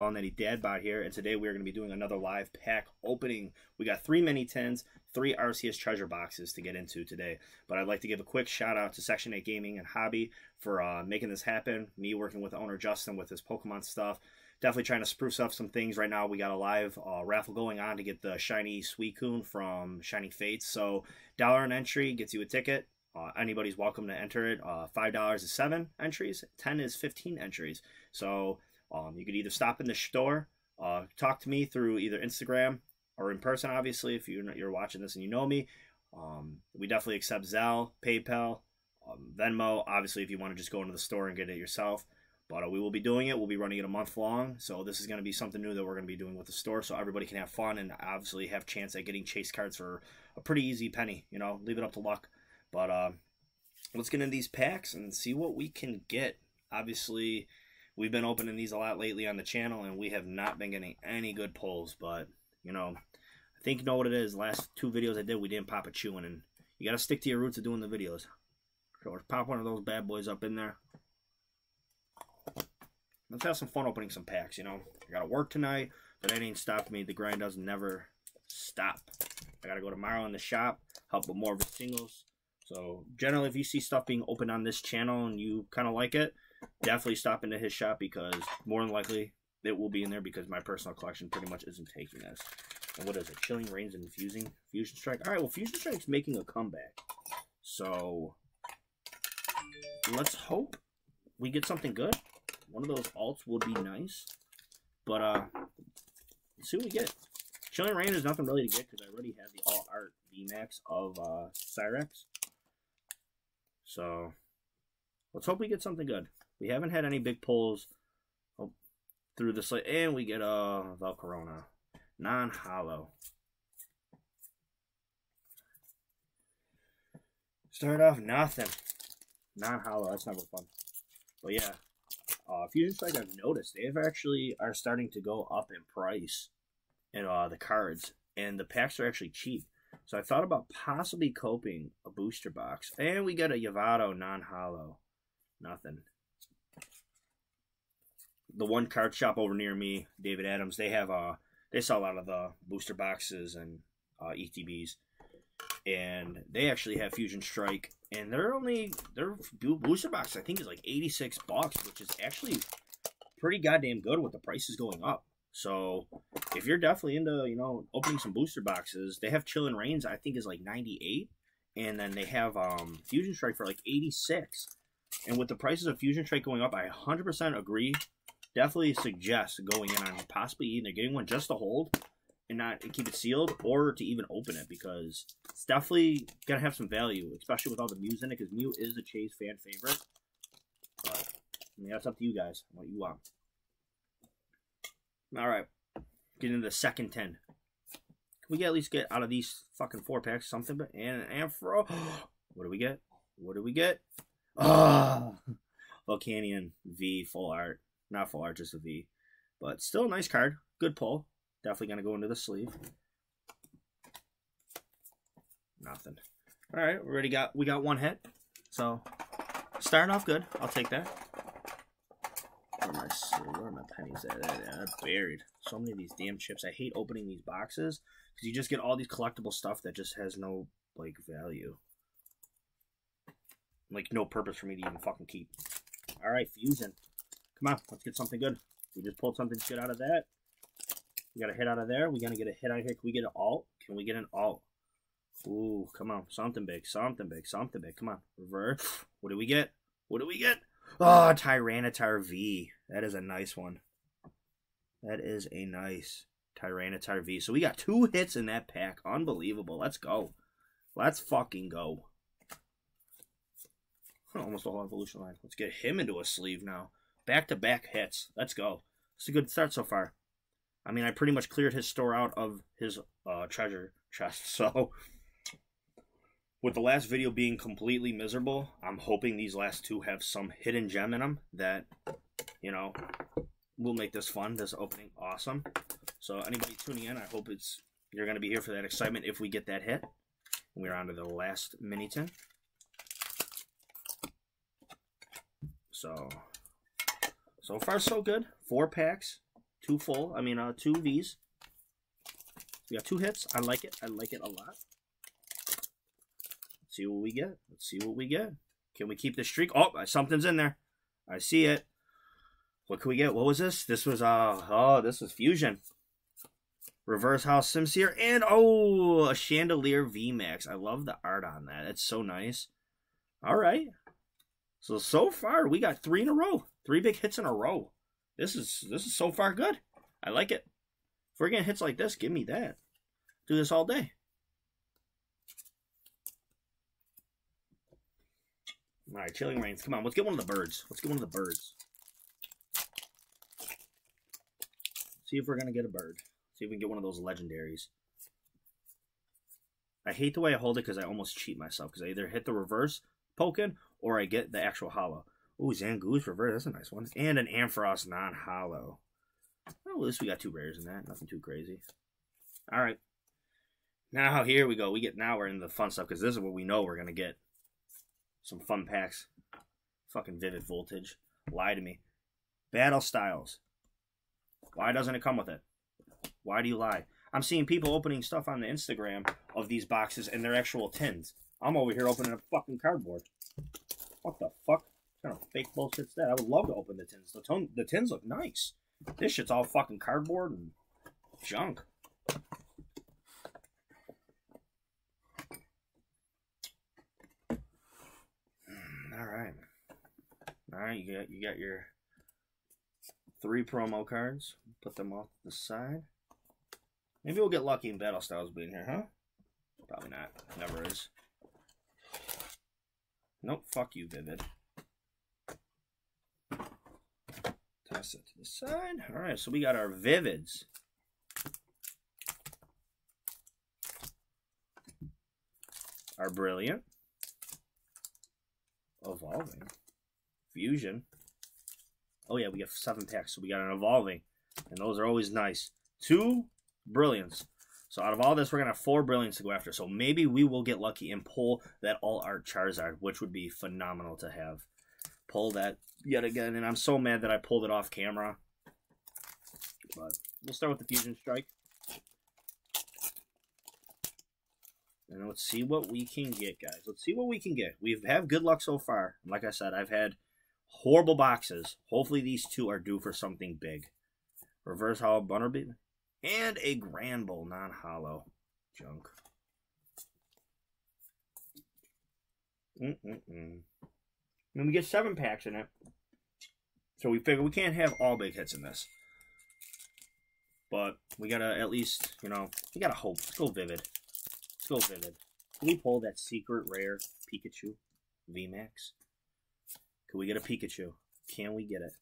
on Eddie Dadbot here, and today we are going to be doing another live pack opening. We got three mini tins, three RCS treasure boxes to get into today. But I'd like to give a quick shout out to Section 8 Gaming and Hobby for uh, making this happen. Me working with owner Justin with his Pokemon stuff. Definitely trying to spruce up some things right now. We got a live uh, raffle going on to get the shiny Suicune from Shining Fates. So, dollar an entry gets you a ticket. Uh, anybody's welcome to enter it. Uh, Five dollars is seven entries. Ten is fifteen entries. So um, you could either stop in the store, uh, talk to me through either Instagram or in person, obviously, if you're, you're watching this and you know me. Um, we definitely accept Zelle, PayPal, um, Venmo, obviously, if you want to just go into the store and get it yourself. But uh, we will be doing it. We'll be running it a month long. So this is going to be something new that we're going to be doing with the store so everybody can have fun and obviously have chance at getting chase cards for a pretty easy penny. You know, leave it up to luck. But uh, let's get into these packs and see what we can get. Obviously, we've been opening these a lot lately on the channel, and we have not been getting any good pulls. But you know, I think you know what it is. Last two videos I did, we didn't pop a chewing, and you got to stick to your roots of doing the videos. So let's pop one of those bad boys up in there. Let's have some fun opening some packs. You know, I got to work tonight, but that ain't stopped me. The grind does never stop. I got to go tomorrow in the shop, help with more of the singles. So generally, if you see stuff being opened on this channel and you kind of like it, definitely stop into his shop because more than likely it will be in there because my personal collection pretty much isn't taking this. And what is it? Chilling Reigns and Fusing Fusion Strike. All right, well Fusion Strike's making a comeback, so let's hope we get something good. One of those alts would be nice, but uh, let's see what we get. Chilling Reign is nothing really to get because I already have the all art VMAX of uh, Calyrex. So let's hope we get something good. We haven't had any big pulls oh, through the slate, and we get a uh, Volcarona non-hollow. Start off nothing. Non-hollow, that's never fun. But yeah, uh, Fusion Strike, I've noticed they've actually are starting to go up in price in uh, the cards, and the packs are actually cheap. So I thought about possibly coping a booster box, and we get a Yavato non-hollow. Nothing the one card shop over near me, David Adams, they have uh they sell a lot of the booster boxes and uh, ETBs, and they actually have Fusion Strike, and they're only their booster box I think is like eighty six bucks, which is actually pretty goddamn good with the prices going up. So if you're definitely into you know opening some booster boxes, they have Chilling Reigns I think is like ninety eight, and then they have um, Fusion Strike for like eighty six. And with the prices of Fusion Strike going up, I 100% agree definitely suggest going in on possibly either getting one just to hold and not keep it sealed or to even open it because it's definitely gonna have some value, especially with all the Mews in it, because Mew is a Chase fan favorite. But I mean, that's up to you guys, what you want. All right, get into the second ten. Can we at least get out of these fucking four packs something? But and Ampharos, what do we get? What do we get? Ah, Volcanion V full art. Not full art, just a V. But still a nice card. Good pull. Definitely going to go into the sleeve. Nothing. All right, we already got we got one hit. So starting off good. I'll take that. Where are my where are my pennies at? They're buried. So many of these damn chips. I hate opening these boxes because you just get all these collectible stuff that just has no like value, like no purpose for me to even fucking keep. All right, fusion. Come on, let's get something good. We just pulled something good out of that. We got a hit out of there. We gonna get a hit out of here. Can we get an alt? Can we get an alt? Ooh, come on. Something big, something big, something big. Come on. Reverse. What do we get? What do we get? Ah, oh, Tyranitar V. That is a nice one. That is a nice Tyranitar V. So we got two hits in that pack. Unbelievable. Let's go. Let's fucking go. Almost a whole evolution line. Let's get him into a sleeve now. Back to back hits. Let's go. It's a good start so far. I mean, I pretty much cleared his store out of his uh, treasure chest. So, with the last video being completely miserable, I'm hoping these last two have some hidden gem in them that, you know, will make this fun, this opening awesome. So, anybody tuning in, I hope it's you're going to be here for that excitement if we get that hit. We're on to the last mini tin. So, so far, so good. Four packs, two full. I mean, uh, two V's. We got two hits. I like it. I like it a lot. Let's see what we get. Let's see what we get. Can we keep the streak? Oh, something's in there. I see it. What can we get? What was this? This was uh oh, this was fusion. Reverse House Simisear and oh, a Chandelure VMAX. I love the art on that. It's so nice. All right. So so far we got three in a row. Three big hits in a row. This is this is so far good. I like it. If we're getting hits like this, give me that. Do this all day. All right, Chilling Reigns. Come on, let's get one of the birds. Let's get one of the birds. See if we're to get a bird. See if we can get one of those legendaries. I hate the way I hold it because I almost cheat myself. Because I either hit the reverse poking or I get the actual hollow. Ooh, Zangoose reverse. That's a nice one. And an Ampharos non-hollow. Well, at least we got two rares in that. Nothing too crazy. All right. Now, here we go. We get Now we're in the fun stuff because this is what we know we're going to get. Some fun packs. Fucking Vivid Voltage. Lie to me. Battle Styles. Why doesn't it come with it? Why do you lie? I'm seeing people opening stuff on the Instagram of these boxes and they're actual tins. I'm over here opening a fucking cardboard. What the fuck? What kind of fake bullshit's that? I would love to open the tins. The, the tins look nice. This shit's all fucking cardboard and junk. Hmm, all right. All right, you got you got your three promo cards. Put them off the side. Maybe we'll get lucky in Battle Styles being here, huh? Probably not. Never is. Nope, fuck you, Vivid. Toss it to the side. Alright, so we got our Vivids. Our Brilliant. Evolving. Fusion. Oh yeah, we got seven packs, so we got an Evolving. And those are always nice. Two Brilliants. So out of all this, we're going to have four Brilliants to go after. So maybe we will get lucky and pull that All Art Charizard, which would be phenomenal to have. Pull that yet again. And I'm so mad that I pulled it off camera. But we'll start with the Fusion Strike. And let's see what we can get, guys. Let's see what we can get. We've had good luck so far. Like I said, I've had horrible boxes. Hopefully these two are due for something big. Reverse Hollow Butterbean. And a Granbull non-hollow. Junk. Mm-mm-mm. And we get seven packs in it. So we figure we can't have all big hits in this. But we gotta at least, you know, we gotta hope. Let's go Vivid. Let's go Vivid. Can we pull that secret rare Pikachu VMAX? Can we get a Pikachu? Can we get it?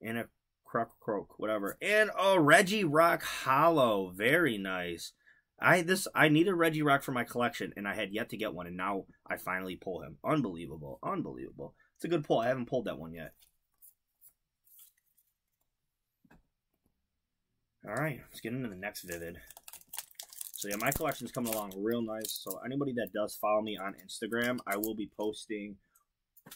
And a Croak Croak, whatever. And oh, Regirock Hollow. Very nice. I this I needed Regirock for my collection, and I had yet to get one, and now I finally pull him. Unbelievable. Unbelievable. It's a good pull. I haven't pulled that one yet. Alright, let's get into the next Vivid. So yeah, my collection's coming along real nice. So anybody that does follow me on Instagram, I will be posting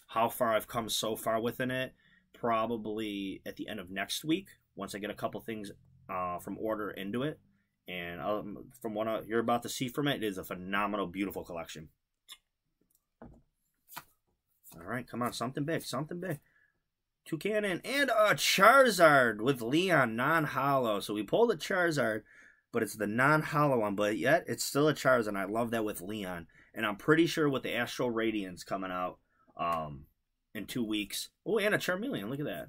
how far I've come so far within it. Probably at the end of next week, once I get a couple things uh, from order into it. And um, from what you're about to see from it, it is a phenomenal, beautiful collection. All right, come on, something big, something big. Toucannon and a Charizard with Leon non-hollow. So we pulled a Charizard, but it's the non-hollow one, but yet it's still a Charizard. I love that with Leon. And I'm pretty sure with the Astral Radiance coming out, um, in two weeks. Oh, and a Charmeleon. Look at that.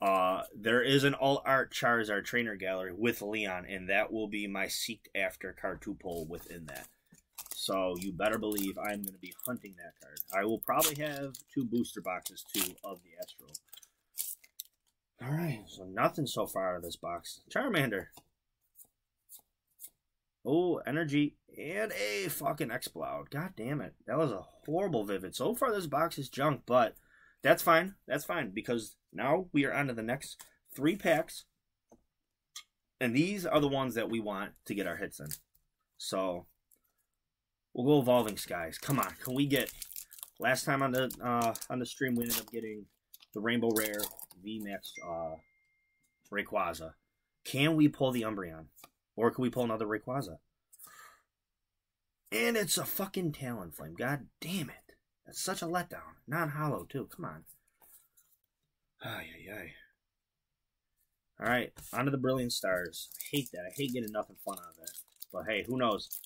Uh, there is an all art Charizard trainer gallery with Leon, and that will be my seeked after card to pull within that. So you better believe I'm going to be hunting that card. I will probably have two booster boxes too of the Astro. All right, so nothing so far out of this box. Charmander. Oh, energy and a fucking Exploud. God damn it. That was a horrible vivid. So far, this box is junk, but that's fine. That's fine because now we are on to the next three packs. And these are the ones that we want to get our hits in. So we'll go Evolving Skies. Come on, can we get last time on the uh, on the stream we ended up getting the Rainbow Rare VMAX uh, Rayquaza. Can we pull the Umbreon? Or can we pull another Rayquaza? And it's a fucking Talonflame. God damn it. That's such a letdown. Non-hollow, too. Come on. Ay, ay, ay. Alright, on to the Brilliant Stars. I hate that. I hate getting nothing fun out of it. But hey, who knows?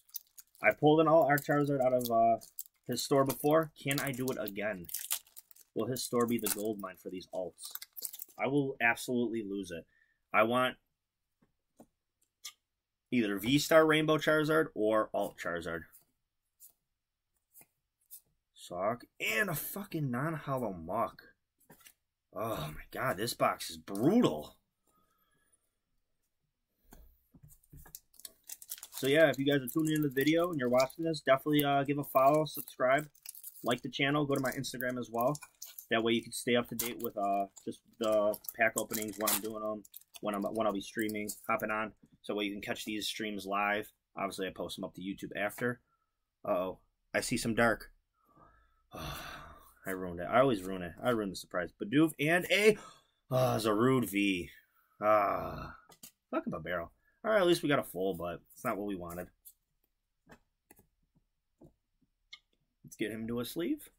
I pulled an all-art Charizard out of uh, his store before. Can I do it again? Will his store be the gold mine for these alts? I will absolutely lose it. I want either V-Star Rainbow Charizard or Alt Charizard. Sock. And a fucking non-hollow muck. Oh my god, this box is brutal. So yeah, if you guys are tuning into the video and you're watching this, definitely uh, give a follow, subscribe, like the channel, go to my Instagram as well. That way you can stay up to date with uh, just the pack openings, when I'm doing them, when, I'm, when I'll be streaming, hopping on. So way you can catch these streams live. Obviously, I post them up to YouTube after. Uh oh I see some dark. Oh, I ruined it. I always ruin it. I ruin the surprise. Bidoof and a oh, Zarude V. Ah, fuck up a barrel. All right, at least we got a full, but it's not what we wanted. Let's get him to a sleeve.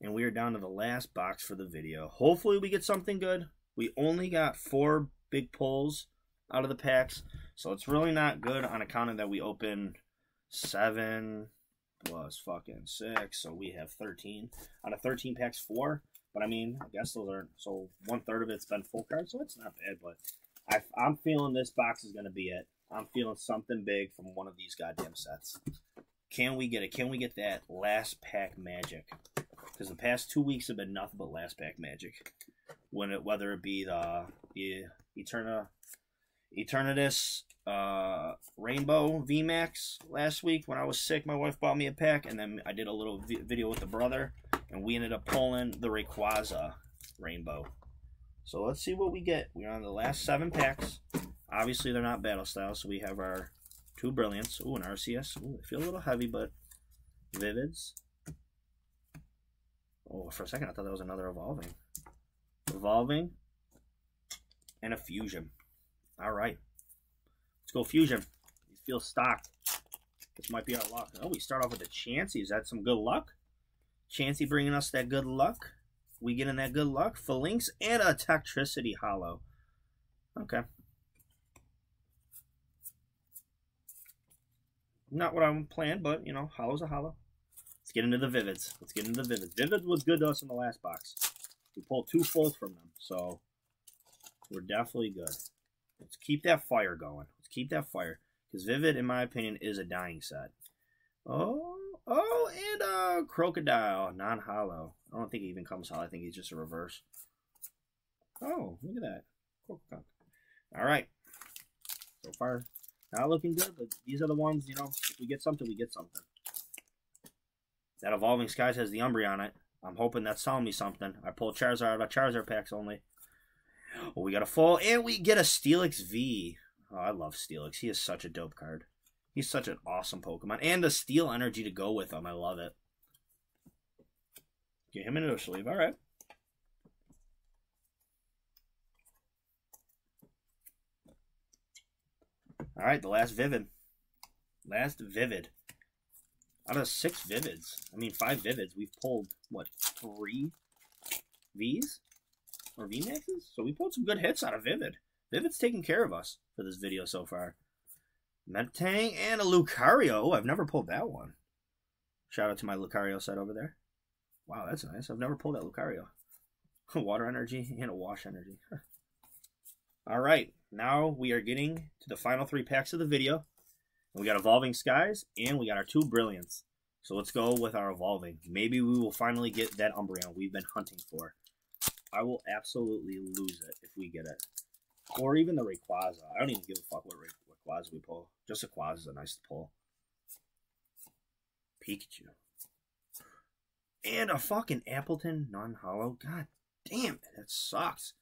And we are down to the last box for the video. Hopefully we get something good. We only got four big pulls out of the packs. So it's really not good on account of that we opened seven plus fucking six. So we have 13. Out of 13 packs, four. But I mean, I guess those are so one third of it's been full cards, so it's not bad. But I, am feeling this box is going to be it. I'm feeling something big from one of these goddamn sets. Can we get it? Can we get that last pack magic? Because the past two weeks have been nothing but last pack magic. When it, whether it be the, the Eterna, Eternatus uh, Rainbow VMAX last week when I was sick, my wife bought me a pack, and then I did a little video with the brother, and we ended up pulling the Rayquaza Rainbow. So let's see what we get. We're on the last seven packs. Obviously, they're not battle style, so we have our two Brilliants. Ooh, an Arceus. Ooh, they feel a little heavy, but Vivids. Oh, for a second, I thought that was another Evolving. Evolving. And a Fusion. All right. Let's go Fusion. These feel stocked. This might be our luck. Oh, we start off with a Chansey. Is that some good luck? Chansey bringing us that good luck. We getting that good luck. Falinks and a Toxtricity Hollow. Okay. Not what I planned, but, you know, Hollow's a Hollow. Let's get into the Vivids. Let's get into the Vivids. Vivid was good to us in the last box. We pulled two fulls from them, so we're definitely good. Let's keep that fire going. Let's keep that fire. Because Vivid, in my opinion, is a dying set. Oh, oh, and a Krookodile, non-hollow. I don't think he even comes hollow. I think he's just a reverse. Oh, look at that. Krookodile. All right. So far, not looking good, but these are the ones, you know, if we get something, we get something. That Evolving Skies has the Umbreon on it. I'm hoping that's telling me something. I pulled Charizard out of Charizard packs only. Well, we got a fall, and we get a Steelix V. Oh, I love Steelix. He is such a dope card. He's such an awesome Pokemon. And the Steel Energy to go with him. I love it. Get him into a sleeve. All right. All right, the last Vivid. Last Vivid. Out of six Vivids, I mean five Vivids, we've pulled, what, three Vs? Or VMAXs? So we pulled some good hits out of Vivid. Vivid's taking care of us for this video so far. Metang and a Lucario. Oh, I've never pulled that one. Shout out to my Lucario set over there. Wow, that's nice. I've never pulled that Lucario. Water energy and a wash energy. All right, now we are getting to the final three packs of the video. We got Evolving Skies, and we got our two Brilliants. So let's go with our Evolving. Maybe we will finally get that Umbreon we've been hunting for. I will absolutely lose it if we get it. Or even the Rayquaza. I don't even give a fuck what Rayquaza we pull. Just a Quaz is a nice pull. Pikachu. And a fucking Appletun non-hollow. God damn that sucks.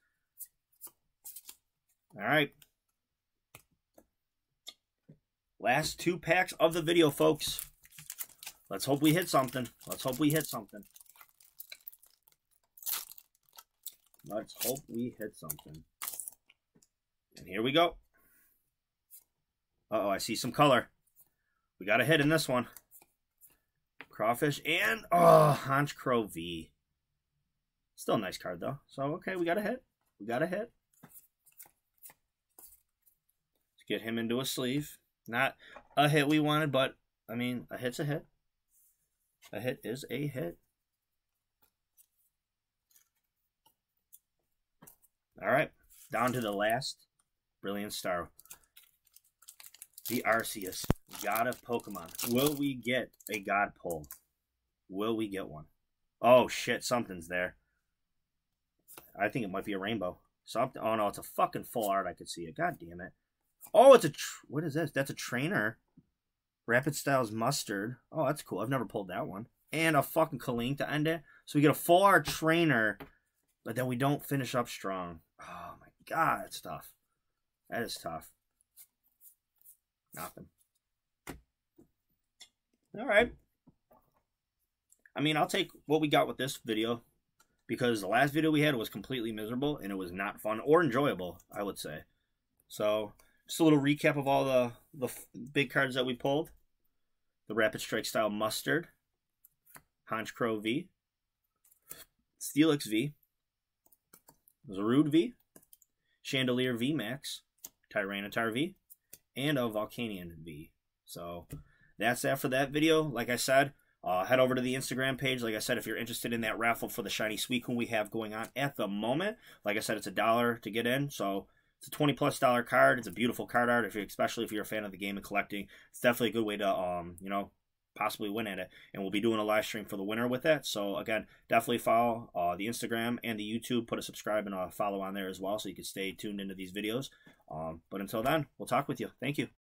Alright. Last two packs of the video, folks. Let's hope we hit something. Let's hope we hit something. Let's hope we hit something. And here we go. Uh oh I see some color. We got a hit in this one. Crawfish and, oh, Honchkrow V. Still a nice card, though. So, okay, we got a hit. We got a hit. Let's get him into a sleeve. Not a hit we wanted, but, I mean, a hit's a hit. A hit is a hit. All right, down to the last Brilliant Star. The Arceus, God of Pokemon. Will we get a God pull? Will we get one? Oh shit, something's there. I think it might be a rainbow. Something. Oh no, it's a fucking full art. I could see it. God damn it. Oh, it's a. what is this? That's a trainer. Rapid Styles Mustard. Oh, that's cool. I've never pulled that one. And a fucking Kaling to end it. So we get a full art trainer, but then we don't finish up strong. Oh my god, it's tough. That is tough. Nothing. All right. I mean, I'll take what we got with this video because the last video we had was completely miserable and it was not fun or enjoyable, I would say. So, just a little recap of all the, the big cards that we pulled. The Rapid Strike Style Mustard, Honchkrow V, Steelix V, Zarude V, Chandelure V Max, Tyranitar V, and a Volcanion V. So that's that for that video. Like I said, uh, head over to the Instagram page. Like I said, if you're interested in that raffle for the Shiny Suicune we have going on at the moment, like I said, it's a dollar to get in. So it's a 20 plus dollar card. It's a beautiful card art, if especially if you're a fan of the game and collecting. It's definitely a good way to, um, you know, possibly win at it. And we'll be doing a live stream for the winner with that. So again, definitely follow uh, the Instagram and the YouTube. Put a subscribe and a follow on there as well, so you can stay tuned into these videos. Um, but until then, we'll talk with you. Thank you.